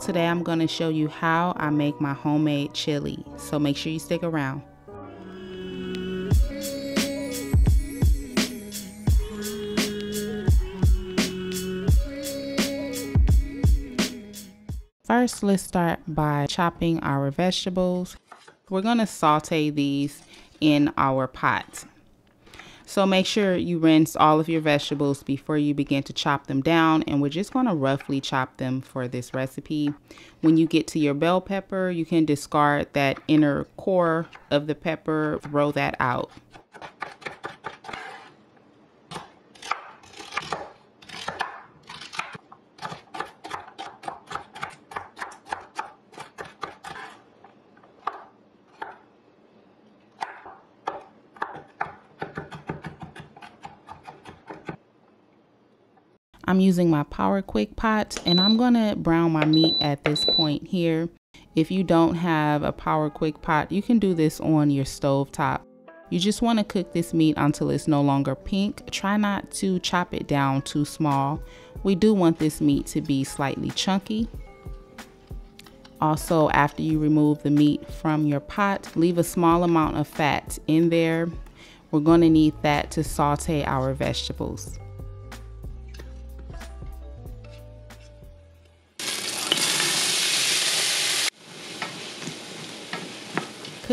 Today I'm going to show you how I make my homemade chili, so make sure you stick around. First, let's start by chopping our vegetables. We're going to saute these in our pot. So make sure you rinse all of your vegetables before you begin to chop them down and we're just going to roughly chop them for this recipe. When you get to your bell pepper, you can discard that inner core of the pepper, throw that out. I'm using my Power Quick pot and I'm to brown my meat at this point here. If you don't have a Power Quick pot, you can do this on your stove top. You just want to cook this meat until it's no longer pink. Try not to chop it down too small. We do want this meat to be slightly chunky. Also, after you remove the meat from your pot, leave a small amount of fat in there. We're to need that to saute our vegetables.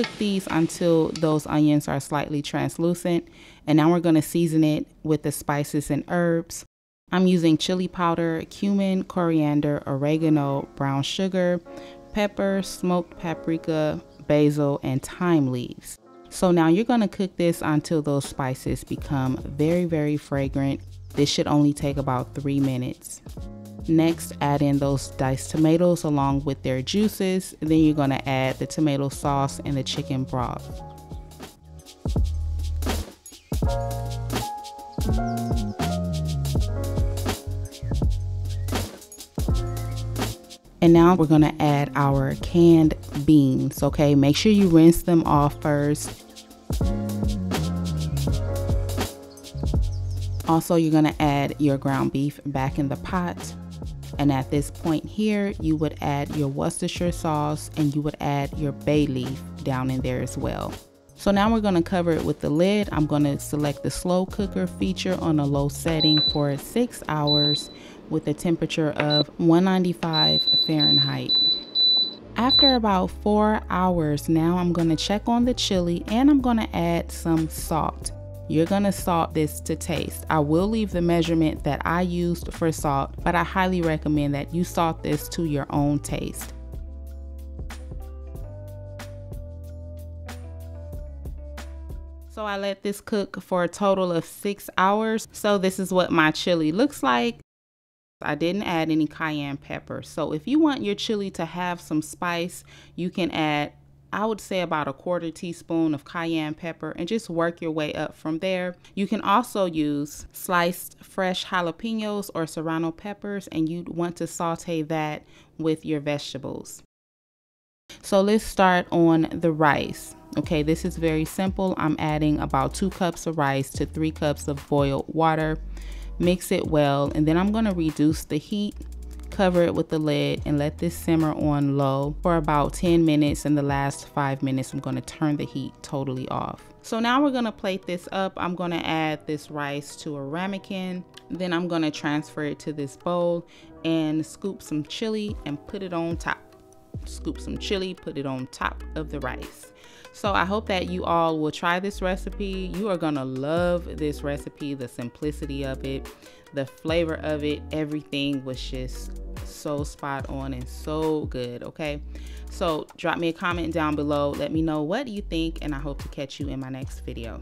Cook these until those onions are slightly translucent. And now we're going to season it with the spices and herbs. I'm using chili powder, cumin, coriander, oregano, brown sugar, pepper, smoked paprika, basil, and thyme leaves. So now you're going to cook this until those spices become very, very fragrant. This should only take about three minutes. Next, add in those diced tomatoes along with their juices. Then you're going to add the tomato sauce and the chicken broth. And now we're going to add our canned beans, okay? Make sure you rinse them off first. Also, you're going to add your ground beef back in the pot. And at this point here, you would add your Worcestershire sauce and you would add your bay leaf down in there as well. So now we're gonna cover it with the lid. I'm gonna select the slow cooker feature on a low setting for six hours with a temperature of 195 Fahrenheit. After about four hours, now I'm gonna check on the chili and I'm gonna add some salt. You're gonna salt this to taste. I will leave the measurement that I used for salt, but I highly recommend that you salt this to your own taste. So I let this cook for a total of six hours. So this is what my chili looks like. I didn't add any cayenne pepper. So if you want your chili to have some spice, you can add I would say about a quarter teaspoon of cayenne pepper and just work your way up from there. You can also use sliced fresh jalapenos or serrano peppers and you'd want to saute that with your vegetables. So let's start on the rice. Okay, this is very simple. I'm adding about two cups of rice to three cups of boiled water. Mix it well and then I'm going to reduce the heat cover it with the lid and let this simmer on low for about 10 minutes. In the last five minutes, I'm gonna turn the heat totally off. So now we're gonna plate this up. I'm gonna add this rice to a ramekin. Then I'm gonna transfer it to this bowl and scoop some chili and put it on top. Scoop some chili, put it on top of the rice. So I hope that you all will try this recipe. You are gonna love this recipe, the simplicity of it, the flavor of it, everything was just so spot on and so good, okay? So drop me a comment down below. Let me know what you think and I hope to catch you in my next video.